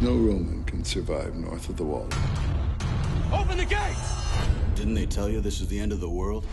No Roman can survive north of the wall. Open the gates! Didn't they tell you this is the end of the world?